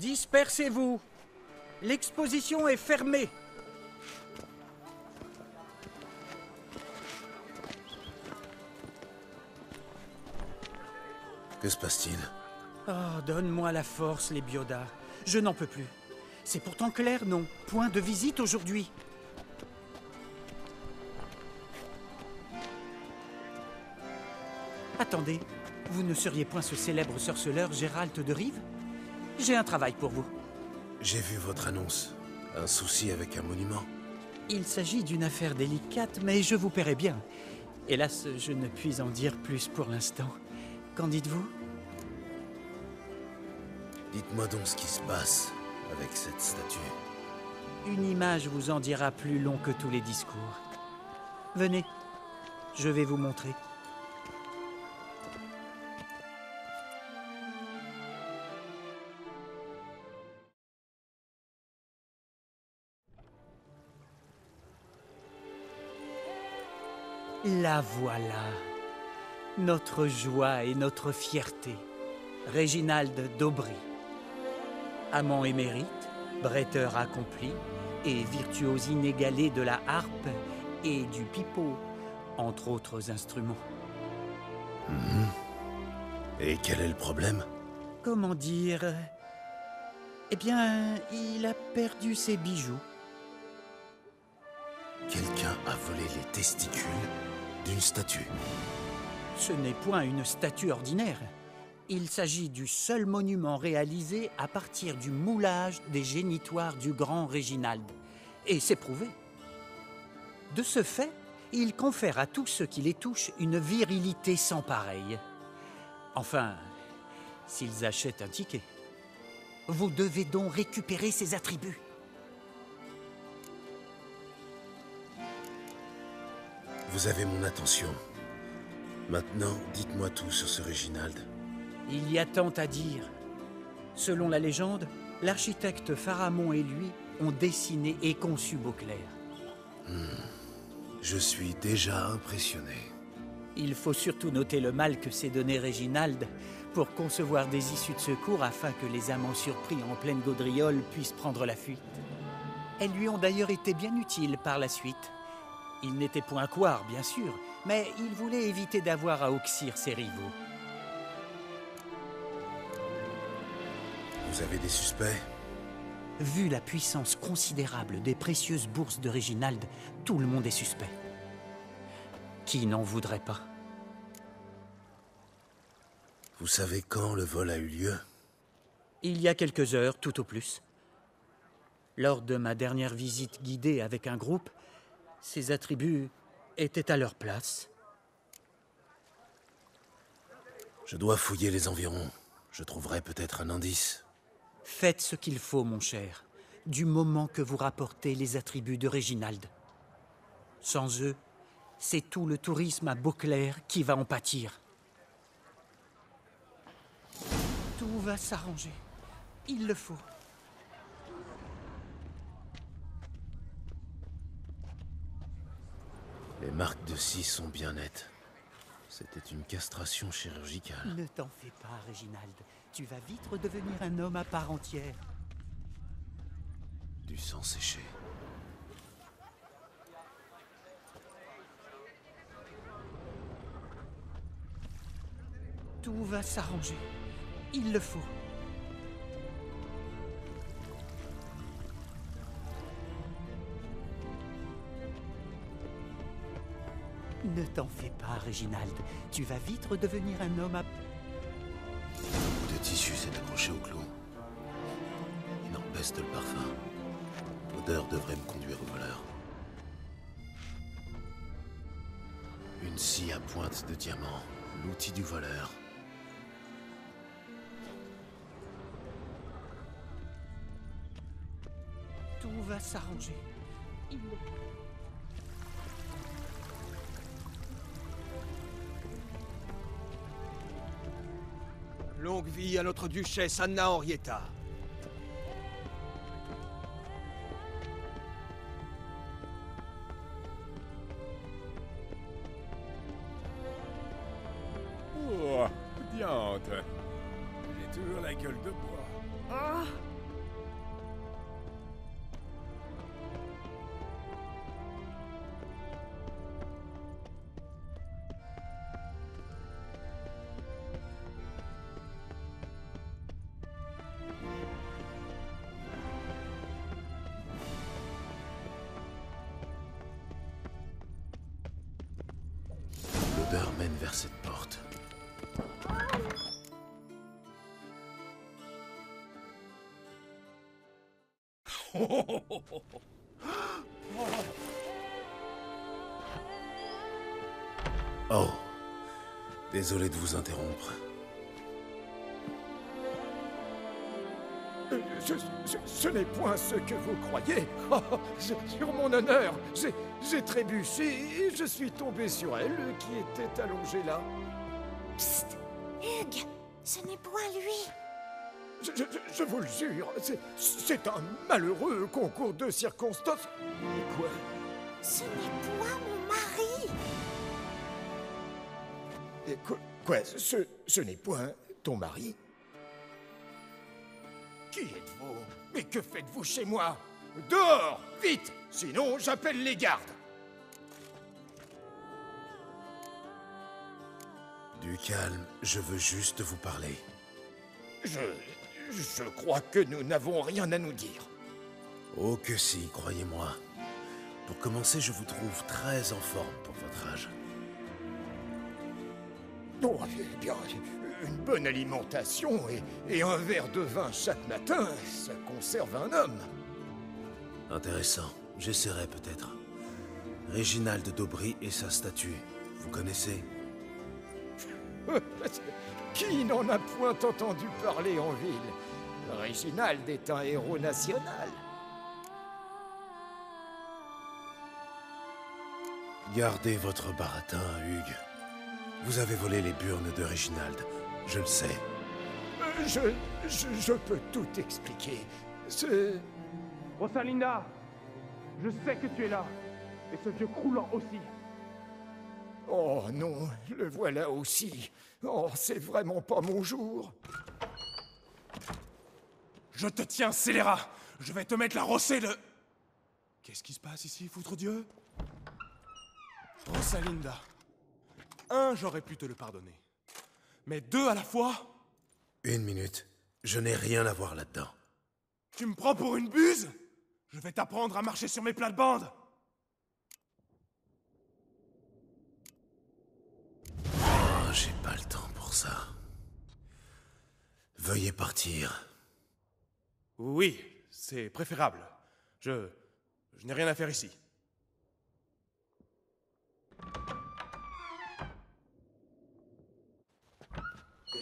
Dispersez-vous. L'exposition est fermée. Que se passe-t-il? Oh, donne-moi la force, les biodas. Je n'en peux plus. C'est pourtant clair, non? Point de visite aujourd'hui. Attendez, vous ne seriez point ce célèbre sorceleur Gérald de Rive? J'ai un travail pour vous. J'ai vu votre annonce. Un souci avec un monument. Il s'agit d'une affaire délicate, mais je vous paierai bien. Hélas, je ne puis en dire plus pour l'instant. Qu'en dites-vous? Dites-moi donc ce qui se passe avec cette statue. Une image vous en dira plus long que tous les discours. Venez, je vais vous montrer. La voilà. Notre joie et notre fierté. Réginald d'Aubry. Amant émérite, bretteur accompli et virtuose inégalé de la harpe et du pipeau, entre autres instruments. Et quel est le problème? Comment dire? Eh bien, il a perdu ses bijoux. Quelqu'un a volé les testicules? D'une statue. Ce n'est point une statue ordinaire. Il s'agit du seul monument réalisé à partir du moulage des génitoires du grand Réginald. Et c'est prouvé. De ce fait, il confère à tous ceux qui les touchent une virilité sans pareille. Enfin, s'ils achètent un ticket. Vous devez donc récupérer ces attributs. Vous avez mon attention. Maintenant, dites-moi tout sur ce Réginald. Il y a tant à dire. Selon la légende, l'architecte Pharamond et lui ont dessiné et conçu Beauclerc. Je suis déjà impressionné. Il faut surtout noter le mal que s'est donné Réginald pour concevoir des issues de secours afin que les amants surpris en pleine gaudriole puissent prendre la fuite. Elles lui ont d'ailleurs été bien utiles par la suite. Il n'était point couard, bien sûr, mais il voulait éviter d'avoir à auxir ses rivaux. Vous avez des suspects? Vu la puissance considérable des précieuses bourses de Réginald, tout le monde est suspect. Qui n'en voudrait pas? Vous savez quand le vol a eu lieu? Il y a quelques heures, tout au plus. Lors de ma dernière visite guidée avec un groupe, ces attributs étaient à leur place. Je dois fouiller les environs. Je trouverai peut-être un indice. Faites ce qu'il faut, mon cher, du moment que vous rapportez les attributs de Réginald. Sans eux, c'est tout le tourisme à Beauclerc qui va en pâtir. Tout va s'arranger. Il le faut. Les marques de scie sont bien nettes. C'était une castration chirurgicale. Ne t'en fais pas, Réginald. Tu vas vite redevenir un homme à part entière. Du sang séché. Tout va s'arranger. Il le faut. Ne t'en fais pas, Réginald. Tu vas vite redevenir un homme à... Le bout de tissu s'est accroché au clou. Il en peste le parfum. L'odeur devrait me conduire au voleur. Une scie à pointe de diamant. L'outil du voleur. Tout va s'arranger. Il Longue vie à notre duchesse Anna Henrietta. Oh, désolé de vous interrompre. Je- je- ce n'est point ce que vous croyez. Oh, je- sur mon honneur, j'ai- j'ai trébuché et je suis tombé sur elle qui était allongée là. Psst Hugues, ce n'est point lui. Je, je- je- je vous le jure, c'est- c'est un malheureux concours de circonstances. Mais quoi? Ce n'est point mon mari. Et quoi, quoi, ce, ce n'est point ton mari? Qui êtes-vous? Mais que faites-vous chez moi? Dehors Vite Sinon, j'appelle les gardes Du calme, je veux juste vous parler. Je. Je crois que nous n'avons rien à nous dire. Oh que si, croyez-moi. Pour commencer, je vous trouve très en forme pour votre âge. Oh, eh bien, une bonne alimentation et, et un verre de vin chaque matin, ça conserve un homme. Intéressant, j'essaierai peut-être. Réginald d'Aubry et sa statue, vous connaissez? Qui n'en a point entendu parler en ville? Réginald est un héros national. Gardez votre baratin, Hugues. Vous avez volé les burnes de Réginald, je le sais. Euh, Je, je, je peux tout expliquer. C'est... Rosalinda Je sais que tu es là. Et ce vieux croulant aussi. Oh non, le voilà aussi. Oh, c'est vraiment pas mon jour. Je te tiens, scélérat Je vais te mettre la rossée de... Qu'est-ce qui se passe ici, foutre Dieu? Rosalinda. Un, j'aurais pu te le pardonner. Mais deux à la fois Une minute, je n'ai rien à voir là-dedans. Tu me prends pour une buse? Je vais t'apprendre à marcher sur mes plates-bandes Oh, j'ai pas ça. Veuillez partir. Oui, c'est préférable. Je... Je n'ai rien à faire ici.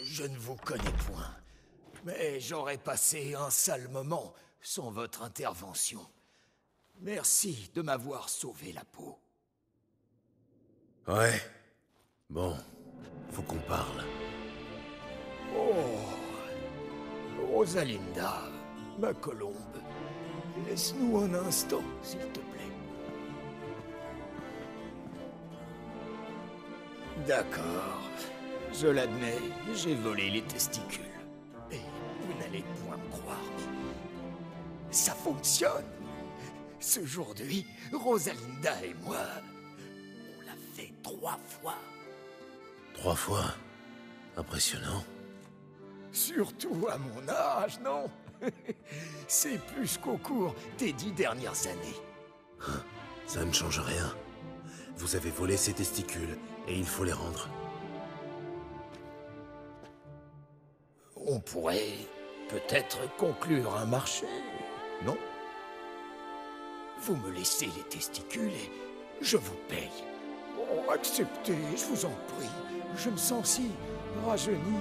Je ne vous connais point, mais j'aurais passé un sale moment sans votre intervention. Merci de m'avoir sauvé la peau. Ouais. Bon, faut qu'on parle. Oh, Rosalinda, ma colombe, laisse-nous un instant, s'il te plaît. D'accord, je l'admets, j'ai volé les testicules. Et vous n'allez point me croire, ça fonctionne. Ce jour-là, Rosalinda et moi, on l'a fait trois fois. Trois fois. Impressionnant. Surtout à mon âge, non? C'est plus qu'au cours des dix dernières années. Ça ne change rien. Vous avez volé ses testicules et il faut les rendre. On pourrait peut-être conclure un marché, non Vous me laissez les testicules et je vous paye. Oh, acceptez, je vous en prie. Je me sens si rajeuni.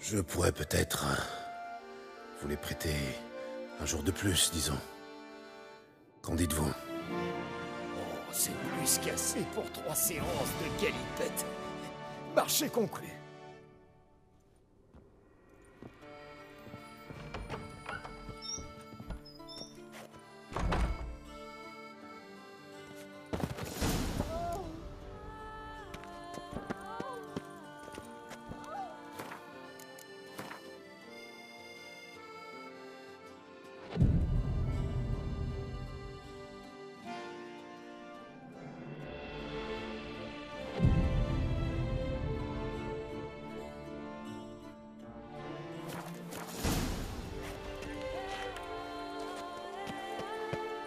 Je pourrais peut-être euh, vous les prêter un jour de plus, disons. Qu'en dites-vous? Oh, c'est plus qu'assez pour trois séances de galipette. Marché conclu.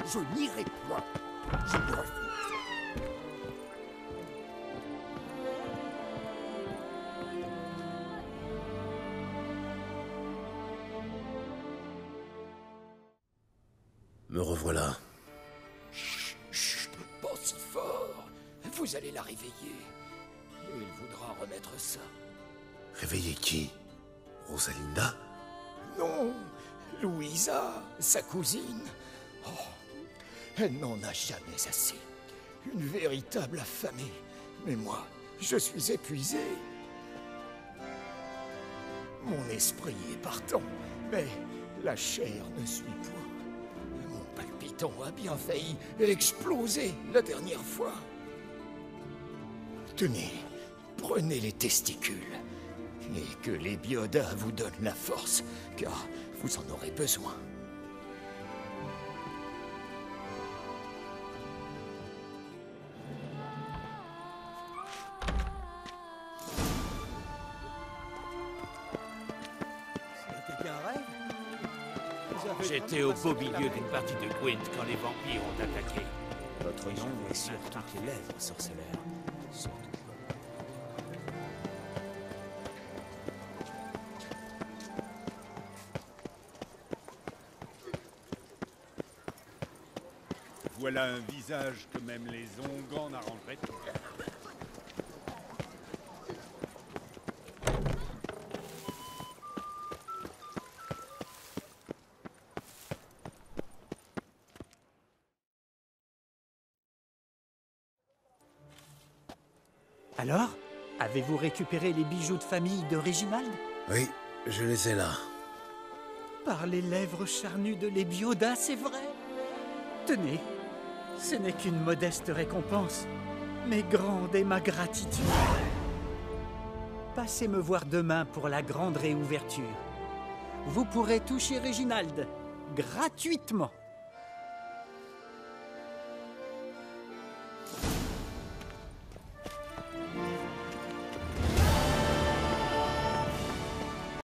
Je n'irai point. Je le. Me revoilà. Chut, chut, pas si fort. Vous allez la réveiller. Il voudra remettre ça. Réveiller qui? Rosalinda? Non, Louisa, sa cousine. Oh, elle n'en a jamais assez. Une véritable affamée. Mais moi, je suis épuisé. Mon esprit est partant, mais la chair ne suit point. Mon palpitant a bien failli exploser la dernière fois. Tenez, prenez les testicules. Et que les biodas vous donnent la force, car vous en aurez besoin. C'était qu'un rêve J'étais au beau milieu d'une partie de Gwent quand les vampires ont attaqué. Votre nom est sur toutes les lèvres, sorceleur. Surtout. Voilà un visage que même les Ongans arrangeraient. Alors Avez-vous récupéré les bijoux de famille de Réginald Oui, je les ai là. Par les lèvres charnues de l'Ebioda, c'est vrai Tenez, ce n'est qu'une modeste récompense, mais grande est ma gratitude. Passez me voir demain pour la grande réouverture. Vous pourrez toucher Réginald gratuitement.